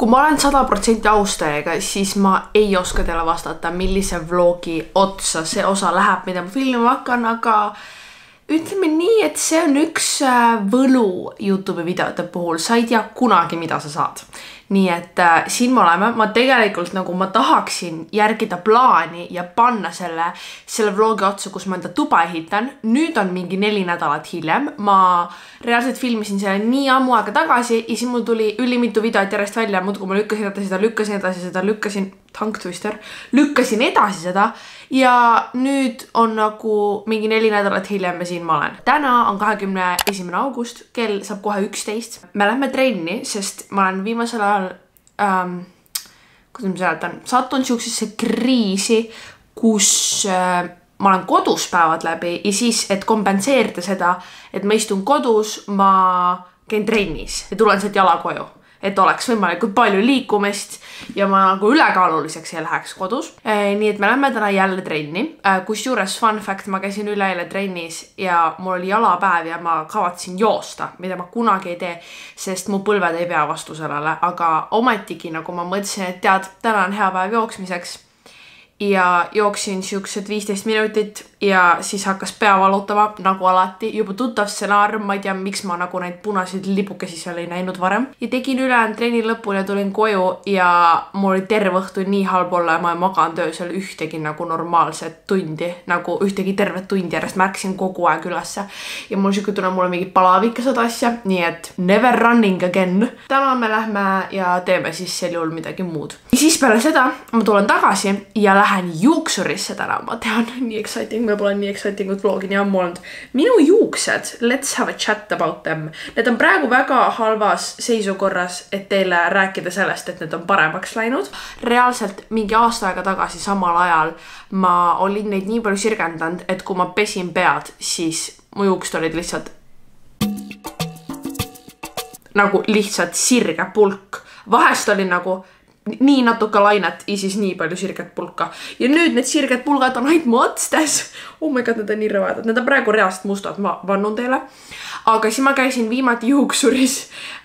kui ma olen sada protsenti aus teiega, siis ma ei oska teile vastata, millise vlogi otsa see osa läheb, mida ma filmima hakkan, aga ütleme nii, et see on üks äh, võlu Youtube'i videote puhul, sa ei tea kunagi, mida sa saad. Nii et äh, siin me oleme, ma tegelikult nagu ma tahaksin järgida plaani ja panna selle, selle vlogi otsa, kus ma enda tuba ehitan. nüüd on mingi neli nädalat hiljem, ma reaalselt filmisin selle nii ammu aega tagasi ja siis mul tuli ülimitu videot järjest välja, muudkui ma lükkasin edasi seda, lükkasin edasi seda, lükkasin, tongue twister, lükkasin edasi seda ja nüüd on nagu mingi neli nädalat hiljem ja siin ma olen. täna on kahekümne esimene august, kell saab kohe üksteist. me lähme trenni, sest ma olen viimasel ajal ähm,, kuidas ma seletan, sattunud siuksesse kriisi, kus äh, ma olen kodus päevad läbi ja siis, et kompenseerida seda, et ma istun kodus, ma käin trennis ja tulen sealt jala koju et oleks võimalikult palju liikumist ja ma nagu ülekaaluliseks ei läheks kodus. nii et me lähme täna jälle trenni, kusjuures fun fact, ma käisin üleeile trennis ja mul oli jalapäev ja ma kavatsesin joosta, mida ma kunagi ei tee, sest mu põlved ei pea vastu sellele, aga ometigi nagu ma mõtlesin, et tead, täna on hea päev jooksmiseks. Ja jooksin siuksed viisteist minutit ja siis hakkas pea valutama nagu alati, juba tuttav stsenaarium, ma ei tea, miks ma nagu neid punaseid lipukesi seal ei näinud varem. ja tegin ülejäänud trenni lõpuni ja tulin koju ja mul oli terve õhtu nii halb olla ja ma ei maganud öösel ühtegi nagu normaalset tundi, nagu ühtegi tervet tundi järjest, ma ärkasin kogu aeg ülesse. ja mul siuke tunne, mul on mingi palavik ja seda asja, nii et never running again. täna me lähme ja teeme siis sel juhul midagi muud. ja siis peale seda ma tulen tagasi ja lähen juuksurisse täna, ma tean, nii exciting me pole nii exciting ut vlogi nii ammu olnud. minu juuksed, let's have a chat about them. Need on praegu väga halvas seisukorras, et teile rääkida sellest, et need on paremaks läinud. reaalselt mingi aasta aega tagasi samal ajal ma olin neid nii palju sirgendanud, et kui ma pesin pead, siis mu juuksed olid lihtsalt nagu lihtsalt sirge pulk. vahest oli nagu nii natuke lainet ja siis nii palju sirget pulka. ja nüüd need sirged pulgad on ainult mu otstes. oh my god, need on nii rõvedad, need on praegu reaalselt mustad, ma vannun teile. aga siis ma käisin viimati juuksuris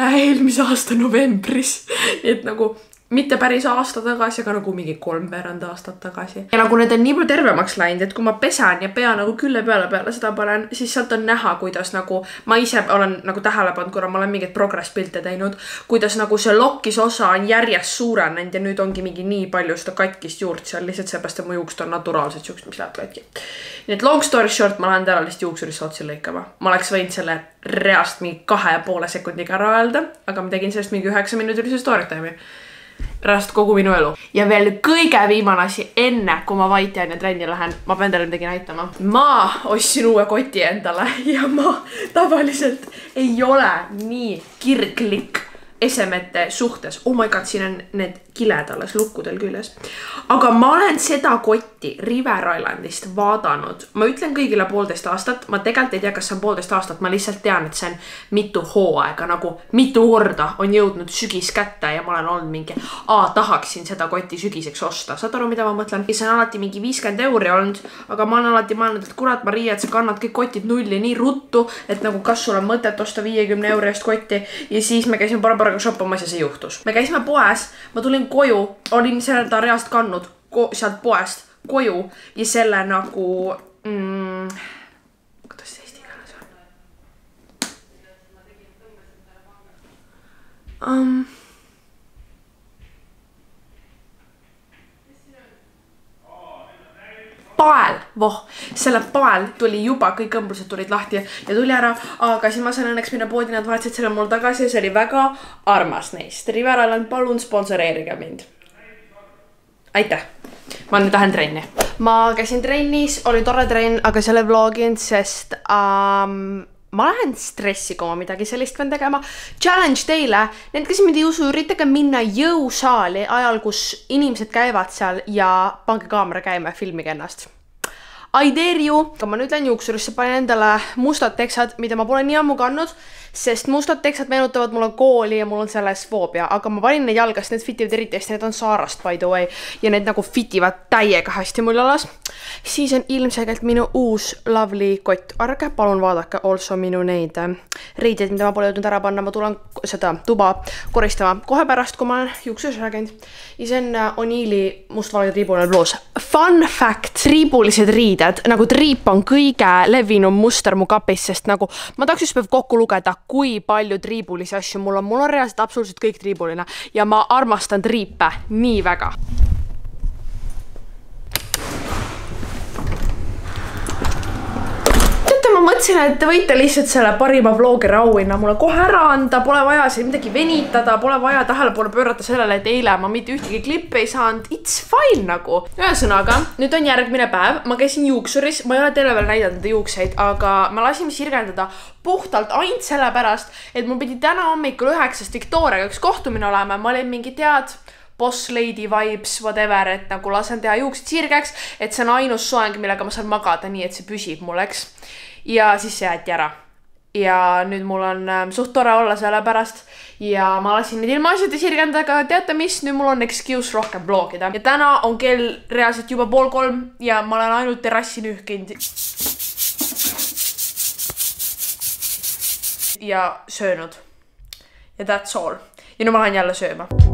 äh, eelmise aasta novembris, et nagu mitte päris aasta tagasi, aga nagu mingi kolmveerand aastat tagasi. ja nagu need on nii palju tervemaks läinud, et kui ma pesen ja pea nagu külle peale peale seda panen, siis sealt on näha, kuidas nagu ma ise olen nagu tähele pannud, kuna ma olen mingeid progress pilte teinud, kuidas nagu see lokkis osa on järjest suurenenud ja nüüd ongi mingi nii palju seda katkist juurt seal lihtsalt seepärast, et mu juuksed on naturaalsed siuksed, mis läheb katki. nii et long story short, ma lähen täna lihtsalt juuksurisse otsi lõikama. ma oleks võinud selle reast mingi kahe ja poole sekundiga ära öelda, aga ma tegin sellest mingi üheksa minutilise story time'i pärast kogu minu elu. ja veel kõige viimane asi, enne kui ma vait jään ja trenni lähen, ma pean teile midagi näitama. ma ostsin uue koti endale ja ma tavaliselt ei ole nii kirglik esemete suhtes. oh my god, siin on need kiled alles lukkudel küljes. aga ma olen seda kotti River Islandist vaadanud, ma ütlen kõigile poolteist aastat, ma tegelikult ei tea, kas see on poolteist aastat, ma lihtsalt tean, et see on mitu hooaega nagu mitu korda on jõudnud sügis kätte ja ma olen olnud mingi, aa, tahaksin seda kotti sügiseks osta, saad aru, mida ma mõtlen? see on alati mingi viiskümmend euri olnud, aga ma olen alati mõelnud, et kurat, Maria, et sa kannad kõik kotid nulli nii ruttu, et nagu kas sul on mõtet osta viiekümne euro eest kotti ja siis me käisime Barbaraga shoppamas ja see juhtus. me käisime poes, ma tulin koju, olin seda reaalselt kandnud ko sealt poest koju ja selle nagu mm,. kuidas see eesti keeles on um,? Pael, voh, selle pael tuli juba, kõik õmblused tulid lahti ja, tuli ära, aga siis ma sain õnneks minna poodi, nad vaatasid selle mul tagasi ja see oli väga armas neist. River Island, palun sponsoreerige mind. aitäh, ma nüüd lähen trenni. ma käisin trennis, oli tore trenn, aga selle vlogin, sest um, ma lähen stressi, kui ma midagi sellist pean tegema. Challenge teile, need, kes mind ei usu, üritage minna jõusaali ajal, kus inimesed käivad seal ja pange kaamera käima ja filmige ennast I dare you, aga ma nüüd lähen juuksurisse, panen endale mustad teksad, mida ma pole nii ammu kandnud, sest mustad teksad meenutavad mulle kooli ja mul on selles foobia, aga ma panin neid jalga, sest need fit ivad eriti hästi, need on Saarast by the way ja need nagu fit ivad täiega hästi mul jalas. siis on ilmselgelt minu uus lovely kott, ärge palun vaadake also minu neid äh, riideid, mida ma pole jõudnud ära panna, ma tulen seda tuba koristama kohe pärast, kui ma olen juuksuris ära käinud. ja see on äh, O'Neill'i mustvalge triibuline bluus. Fun fact, triibulised riided, nagu triip on kõige levinum muster mu kapis, sest nagu ma tahaks ükspäev kokku lugeda, kui palju triibulisi asju mul on, mul on reaalselt absoluutselt kõik triibuline ja ma armastan triipe nii väga teate, ma mõtlesin, et te võite lihtsalt selle parima vlogeri auhinna mulle kohe ära anda, pole vaja siin midagi venitada, pole vaja tähelepanu pöörata sellele, et eile ma mitte ühtegi klippi ei saanud. It's fine nagu. ühesõnaga, nüüd on järgmine päev, ma käisin juuksuris, ma ei ole teile veel näidanud enda juukseid, aga me lasime sirgendada puhtalt ainult sellepärast, et mul pidi täna hommikul üheksast Victoriaga üks kohtumine olema, ma olin mingi tead boss lady vibes, whatever, et nagu lasen teha juuksed sirgeks, et see on ainus soeng, millega ma saan magada, nii et see püsib mul, eks ja siis see jäeti ära. ja nüüd mul on äh, suht tore olla selle pärast ja ma lasin neid ilmaasjade sirgendada, aga teate mis, nüüd mul on excuse rohkem vlogida ja täna on kell reaalselt juba pool kolm ja ma olen ainult terrassi nühkinud. ja söönud. ja that's all. ja nüüd ma lähen jälle sööma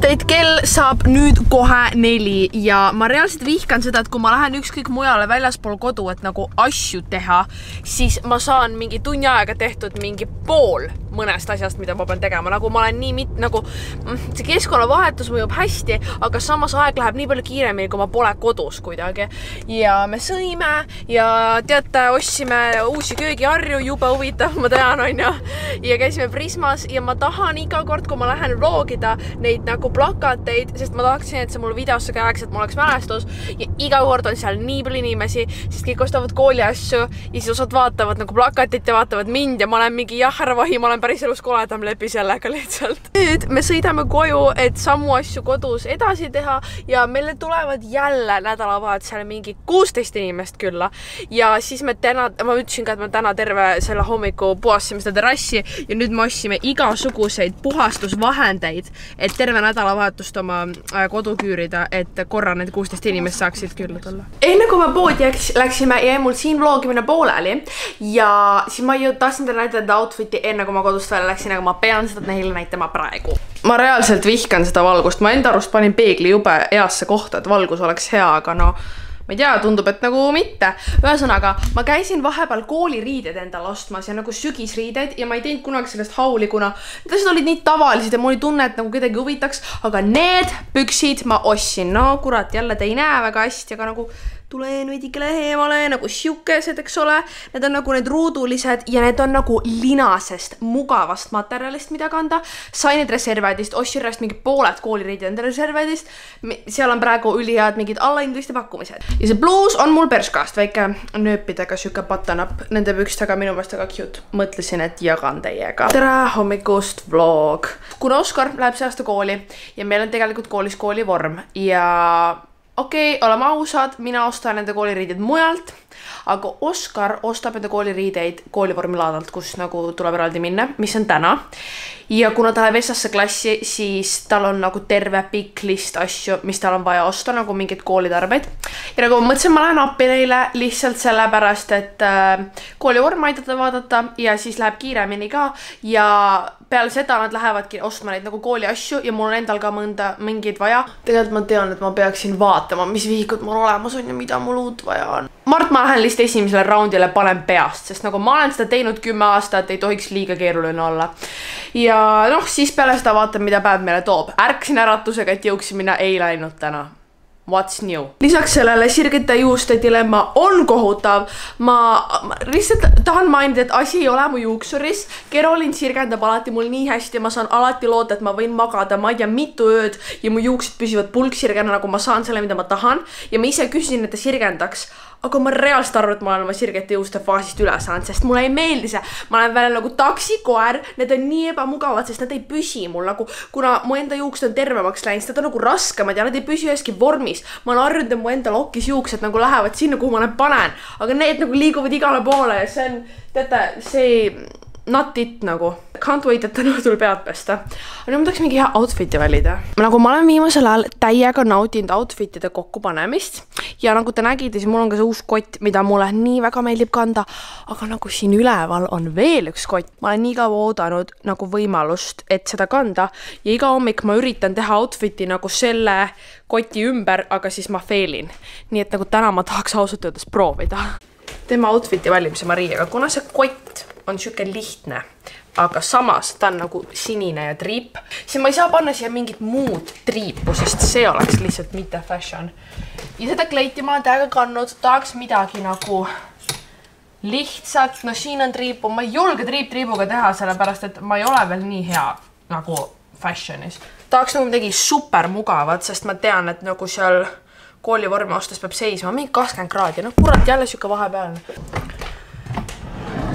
update, kell saab nüüd kohe neli. Ja ma reaalselt vihkan seda, et kui ma lähen ükskõik mujale väljaspool kodu, et nagu asju teha, siis ma saan mingi tunni ajaga tehtud mingi pool mõnest asjast, mida ma pean tegema, nagu ma olen nii mit-, nagu mm, see keskkonnavahetus mõjub hästi, aga samas aeg läheb nii palju kiiremini, kui ma pole kodus kuidagi. ja me sõime ja teate, ostsime uusi köögiharju, jube huvitav, ma tean, onju. ja käisime Prismas ja ma tahan iga kord, kui ma lähen vlogida neid nagu plakateid, sest ma tahaksin, et see mul videosse käeks, et mul oleks mälestus ja iga kord on seal nii palju inimesi, sest kõik ostavad kooli asju ja siis osad vaatavad nagu plakatit ja vaatavad mind ja ma olen mingi jah, härra Vahi, ma olen päriselus koledam, lepi sellega lihtsalt. nüüd me sõidame koju, et samu asju kodus edasi teha ja meile tulevad jälle nädalavahetusele mingi kuusteist inimest külla ja siis me täna, ma ütlesin ka, et me täna terve selle hommiku puhastasime seda terrassi ja nüüd me ostsime igasuguseid puhastusvahendeid, et terve nädalavahetust oma äh, kodu küürida, et korra need kuusteist inimest saaksid külla tulla. enne kui me poodi läks, läksime, jäi mul siin vlogimine pooleli ja siis ma ju tahtsin teile näidata outfit'i enne kui ma kodust välja läksin, aga ma pean seda neile näitama praegu. ma reaalselt vihkan seda valgust, ma enda arust panin peegli jube heasse kohta, et valgus oleks hea, aga no ma ei tea, tundub, et nagu mitte. ühesõnaga, ma käisin vahepeal kooliriided endale ostmas ja nagu sügisriideid ja ma ei teinud kunagi sellest hauli, kuna need asjad olid nii tavalised ja mul oli tunne, et nagu kedagi huvitaks, aga need püksid ma ostsin. no kurat, jälle te ei näe väga hästi, aga nagu tulen veidikene eemale nagu siukesed, eks ole. Need on nagu need ruudulised ja need on nagu linasest, mugavast materjalist, mida kanda. sain need Reservedist, ostsin reast mingi pooled kooliriided endale Reservedist. seal on praegu ülihead mingid allahindluste pakkumised. ja see bluus on mul Bershkast, väike nööpidega sihuke button-up nende pükstega, minu meelest väga cute. mõtlesin, et jagan teiega. tere hommikust, vlog. kuna Oskar läheb see aasta kooli ja meil on tegelikult koolis koolivorm ja okei okay,, oleme ausad, mina ostan enda kooliriided mujalt, aga Oskar ostab enda kooliriideid koolivormilaadalt, kus nagu tuleb eraldi minna, mis on täna. ja kuna ta läheb esasse klassi, siis tal on nagu terve pikk list asju, mis tal on vaja osta, nagu mingeid koolitarbeid. ja nagu ma mõtlesin, ma lähen appi neile lihtsalt sellepärast, et äh, koolivorm aidata vaadata ja siis läheb kiiremini ka ja peale seda nad lähevadki ostma neid nagu kooli asju ja mul on endal ka mõnda, mingeid vaja. tegelikult ma tean, et ma peaksin vaatama, mis vihikud mul olemas on ja mida mul uut vaja on. Mart, ma lähen lihtsalt esimesele raundile, panen peast, sest nagu ma olen seda teinud kümme aastat, ei tohiks liiga keeruline olla. ja noh, siis peale seda vaatan, mida päev meile toob. ärkasin äratusega, et jõuksin minna, ei läinud täna What's new? lisaks sellele sirgete juuste dilemma on kohutav. ma, lihtsalt tahan mainida, et asi ei ole mu juuksuris. Kerolin sirgendab alati mul nii hästi, ma saan alati loota, et ma võin magada, ma ei tea, mitu ööd ja mu juuksed püsivad pulksirgena, nagu ma saan selle, mida ma tahan. ja ma ise küsisin, et ta sirgendaks aga ma reaalselt arvan, et ma olen oma sirgete juuste faasist üle saanud, sest mulle ei meeldi see. ma olen veel nagu taksikoer, need on nii ebamugavad, sest nad ei püsi mul nagu, kuna mu enda juuksed on tervemaks läinud, siis nad on nagu raskemad ja nad ei püsi üheski vormis. ma olen harjunud, et mu enda lokis juuksed nagu lähevad sinna, kuhu ma need panen, aga need nagu liiguvad igale poole ja see on, teate, see not it nagu. Can't wait, et täna õhtul pead pesta. aga nüüd ma tahaks mingi hea outfit'i valida. nagu ma olen viimasel ajal täiega nautinud outfit'ide kokkupanemist ja nagu te nägite, siis mul on ka see uus kott, mida mulle nii väga meeldib kanda. aga nagu siin üleval on veel üks kott, ma olen nii kaua oodanud nagu võimalust, et seda kanda ja iga hommik ma üritan teha outfit'i nagu selle koti ümber, aga siis ma fail in. nii et nagu täna ma tahaks ausalt öeldes proovida. Teeme outfit'i valimise Mariaga, kuna see kott on sihuke lihtne, aga samas ta on nagu sinine ja triip, siis ma ei saa panna siia mingit muud triipu, sest see oleks lihtsalt mitte fashion. ja seda kleiti ma olen täiega kandnud, tahaks midagi nagu lihtsalt, no siin on triipu, ma ei julge triip triibuga teha, sellepärast et ma ei ole veel nii hea nagu fashionis. tahaks nagu midagi super mugavat, sest ma tean, et nagu seal koolivormi ostes peab seisma mingi kakskümmend kraadi, noh kurat, jälle sihuke vahepealne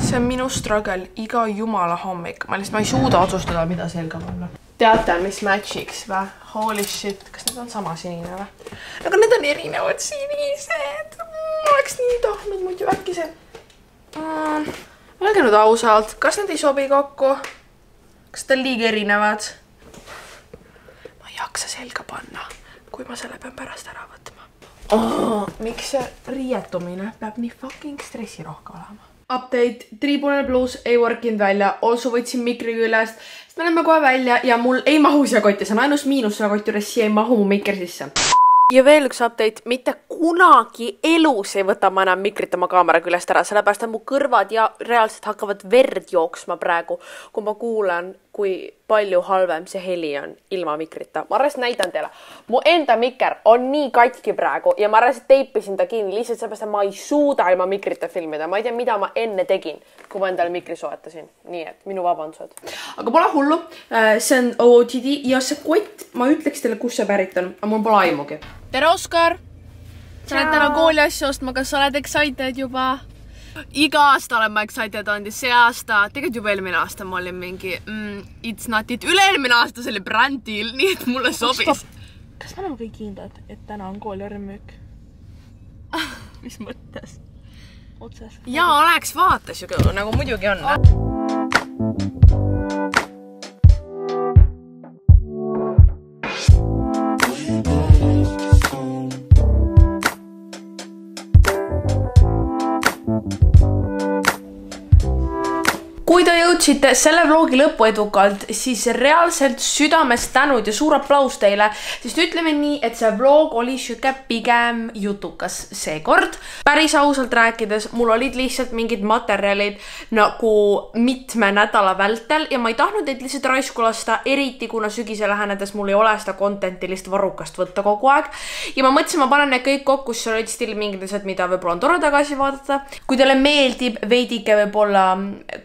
see on minu struggle iga jumala hommik, ma lihtsalt, ma ei suuda otsustada, mida selga panna. teate, mis match'iks või? Holy shit, kas need on sama sinine või? aga need on erinevad sinised mm,. oleks nii tahtnud muidu äkki see mm,. Öelge nüüd ausalt, kas need ei sobi kokku? kas need on liiga erinevad? ma ei jaksa selga panna, kui ma selle pean pärast ära võtma oh,. miks see riietumine peab nii fucking stressirohke olema? Update, Tribune pluss ei work inud välja, also võtsin mikri küljest, sest me läheme kohe välja ja mul ei mahu siia kotti, see on ainus miinus selle koti juures, siia ei mahu mu mikker sisse ja veel üks update, mitte kunagi elus ei võta ma enam mikrit oma kaamera küljest ära, sellepärast et mu kõrvad ja reaalselt hakkavad verd jooksma praegu, kui ma kuulan, kui palju halvem see heli on ilma mikrita. ma alles näitan teile. mu enda mikker on nii katki praegu ja ma alles teipisin ta kinni lihtsalt sellepärast, et ma ei suuda ilma mikrita filmida. ma ei tea, mida ma enne tegin, kui ma endale mikri soetasin. nii et minu vabandused. aga pole hullu. Äh, see on OOTD ja see kott, ma ütleks teile, kust see pärit on, aga mul pole aimugi tere, Oskar! sa oled täna kooli asju ostma, kas sa oled excited juba? Iga aasta olen ma excited olnud ja see aasta, tegelikult juba eelmine aasta ma olin mingi mm, it's not it, üle-eelmine aasta see oli brand deal, nii et mulle sobis. kas me oleme kõik kindlad, et täna on kooli arvamüük mis mõttes? otses? jaa, oleks vaatas ju nagu muidugi on te jõudsite selle vlogi lõppu edukalt, siis reaalselt südamest tänud ja suur aplaus teile, sest ütleme nii, et see vlog oli sihuke pigem jutukas seekord. päris ausalt rääkides, mul olid lihtsalt mingid materjalid nagu mitme nädala vältel ja ma ei tahtnud neid lihtsalt raisku lasta, eriti kuna sügise lähenedes mul ei ole seda content'i lihtsalt varrukast võtta kogu aeg. ja ma mõtlesin, ma panen need kõik kokku, siis olid still mingid asjad, mida võib-olla on tore tagasi vaadata. kui teile meeldib veidike võib-olla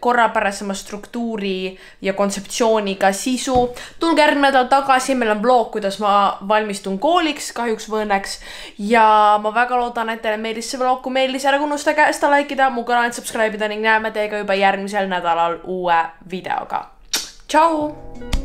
korra korrapärasema struktuuri ja kontseptsiooniga sisu. tulge järgmine nädal tagasi, meil on vlog, kuidas ma valmistun kooliks, kahjuks või õnneks. ja ma väga loodan, et teile meeldis see vlog, kui meeldis, ärge unustage seda like ida, mu kanalit subscribe ida ning näeme teiega juba järgmisel nädalal uue videoga. tšau.